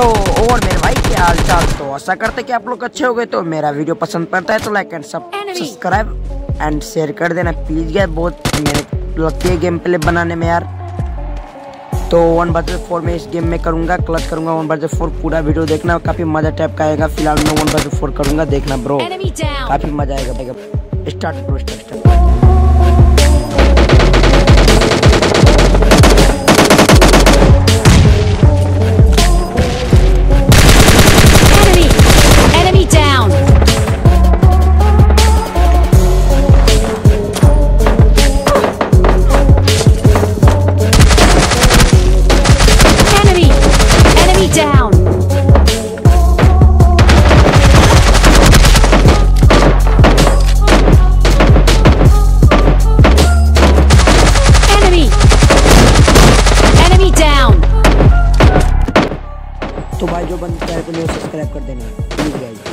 तो और मेरे भाई क्या हाल चाल तो आशा करते कि आप लोग अच्छे हो गए। तो मेरा वीडियो पसंद पड़ता है तो like and subscribe and share कर देना। प्लीज़ यार बहुत मेरे लगती है गेम प्ले बनाने में यार। तो वन बजे फोर में इस गेम में करूँगा क्लच करूँगा। वन बजे फोर पूरा वीडियो देखना काफ़ी मज़ा टाइप का आएगा। फ़िलहाल मैं वन बजे फोर करूँगा देखना ब्रो काफ़ी मज़ा आएगा स्टार्ट ब्रो स्टार्ट तो भाई जो बंद तो को सब्सक्राइब कर देना। प्लीज़ है